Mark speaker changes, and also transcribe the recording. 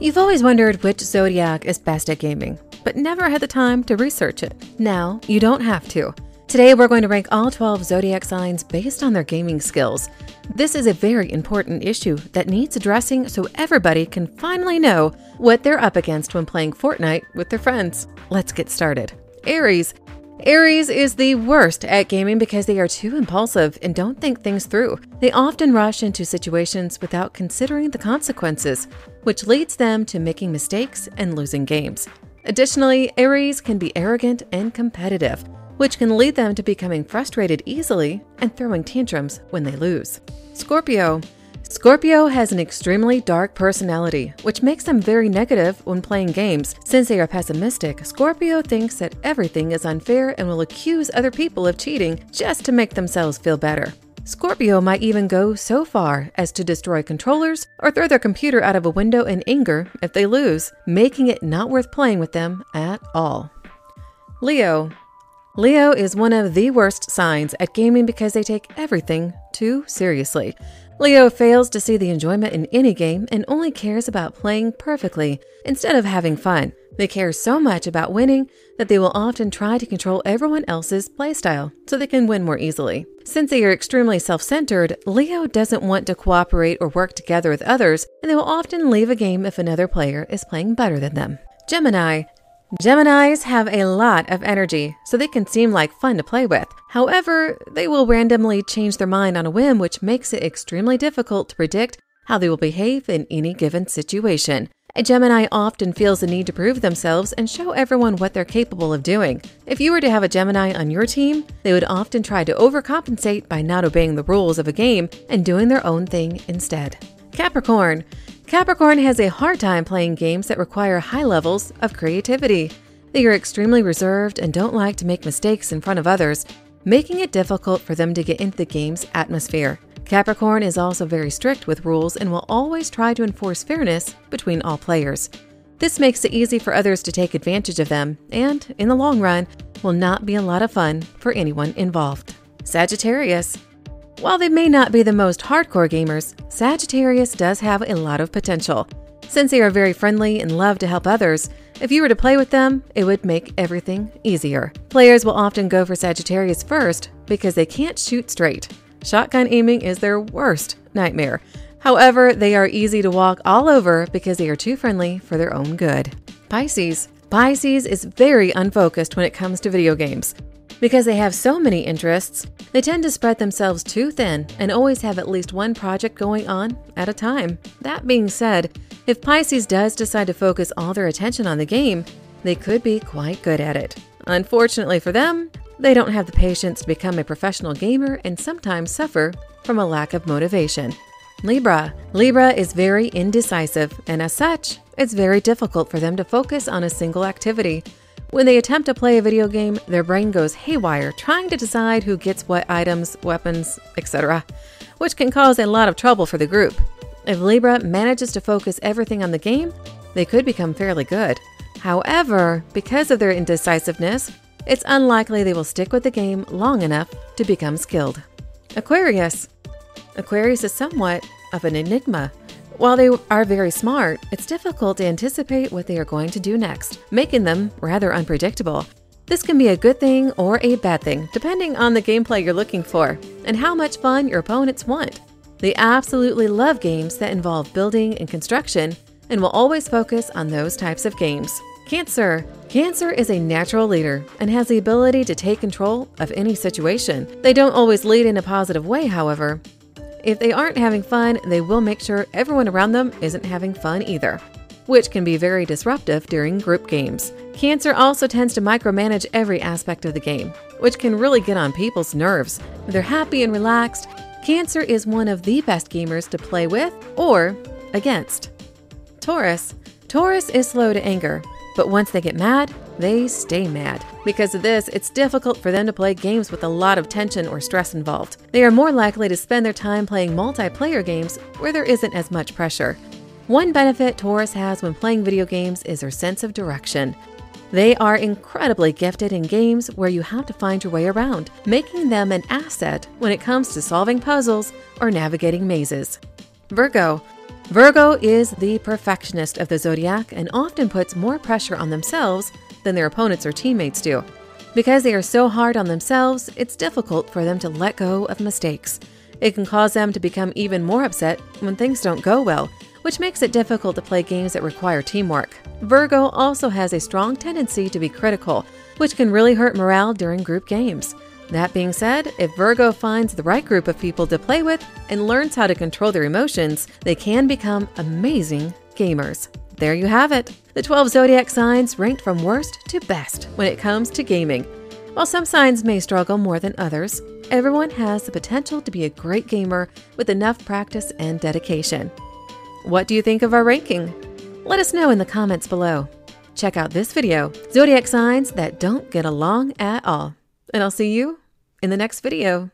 Speaker 1: You've always wondered which zodiac is best at gaming, but never had the time to research it. Now, you don't have to. Today, we're going to rank all 12 zodiac signs based on their gaming skills. This is a very important issue that needs addressing so everybody can finally know what they're up against when playing Fortnite with their friends. Let's get started. Aries. Aries is the worst at gaming because they are too impulsive and don't think things through. They often rush into situations without considering the consequences, which leads them to making mistakes and losing games. Additionally, Aries can be arrogant and competitive which can lead them to becoming frustrated easily and throwing tantrums when they lose. Scorpio. Scorpio has an extremely dark personality, which makes them very negative when playing games. Since they are pessimistic, Scorpio thinks that everything is unfair and will accuse other people of cheating just to make themselves feel better. Scorpio might even go so far as to destroy controllers or throw their computer out of a window in anger if they lose, making it not worth playing with them at all. Leo. Leo is one of the worst signs at gaming because they take everything too seriously. Leo fails to see the enjoyment in any game and only cares about playing perfectly instead of having fun. They care so much about winning that they will often try to control everyone else's playstyle so they can win more easily. Since they are extremely self centered, Leo doesn't want to cooperate or work together with others, and they will often leave a game if another player is playing better than them. Gemini. Geminis have a lot of energy, so they can seem like fun to play with. However, they will randomly change their mind on a whim, which makes it extremely difficult to predict how they will behave in any given situation. A Gemini often feels the need to prove themselves and show everyone what they're capable of doing. If you were to have a Gemini on your team, they would often try to overcompensate by not obeying the rules of a game and doing their own thing instead. Capricorn. Capricorn has a hard time playing games that require high levels of creativity. They are extremely reserved and don't like to make mistakes in front of others, making it difficult for them to get into the game's atmosphere. Capricorn is also very strict with rules and will always try to enforce fairness between all players. This makes it easy for others to take advantage of them, and in the long run, will not be a lot of fun for anyone involved. Sagittarius. While they may not be the most hardcore gamers, Sagittarius does have a lot of potential. Since they are very friendly and love to help others, if you were to play with them, it would make everything easier. Players will often go for Sagittarius first because they can't shoot straight. Shotgun aiming is their worst nightmare. However, they are easy to walk all over because they are too friendly for their own good. Pisces. Pisces is very unfocused when it comes to video games. Because they have so many interests, they tend to spread themselves too thin and always have at least one project going on at a time. That being said, if Pisces does decide to focus all their attention on the game, they could be quite good at it. Unfortunately for them, they don't have the patience to become a professional gamer and sometimes suffer from a lack of motivation. Libra. Libra is very indecisive, and as such, it's very difficult for them to focus on a single activity. When they attempt to play a video game, their brain goes haywire trying to decide who gets what items, weapons, etc., which can cause a lot of trouble for the group. If Libra manages to focus everything on the game, they could become fairly good. However, because of their indecisiveness, it's unlikely they will stick with the game long enough to become skilled. Aquarius. Aquarius is somewhat of an enigma. While they are very smart, it's difficult to anticipate what they are going to do next, making them rather unpredictable. This can be a good thing or a bad thing, depending on the gameplay you're looking for and how much fun your opponents want. They absolutely love games that involve building and construction and will always focus on those types of games. Cancer. Cancer is a natural leader and has the ability to take control of any situation. They don't always lead in a positive way, however, if they aren't having fun, they will make sure everyone around them isn't having fun either, which can be very disruptive during group games. Cancer also tends to micromanage every aspect of the game, which can really get on people's nerves. They're happy and relaxed, Cancer is one of the best gamers to play with or against. Taurus. Taurus is slow to anger, but once they get mad, they stay mad. Because of this, it's difficult for them to play games with a lot of tension or stress involved. They are more likely to spend their time playing multiplayer games where there isn't as much pressure. One benefit Taurus has when playing video games is their sense of direction. They are incredibly gifted in games where you have to find your way around, making them an asset when it comes to solving puzzles or navigating mazes. Virgo. Virgo is the perfectionist of the zodiac and often puts more pressure on themselves than their opponents or teammates do. Because they are so hard on themselves, it's difficult for them to let go of mistakes. It can cause them to become even more upset when things don't go well, which makes it difficult to play games that require teamwork. Virgo also has a strong tendency to be critical, which can really hurt morale during group games. That being said, if Virgo finds the right group of people to play with and learns how to control their emotions, they can become amazing gamers. There you have it. The 12 zodiac signs ranked from worst to best when it comes to gaming. While some signs may struggle more than others, everyone has the potential to be a great gamer with enough practice and dedication. What do you think of our ranking? Let us know in the comments below. Check out this video, Zodiac Signs That Don't Get Along at All. And I'll see you in the next video.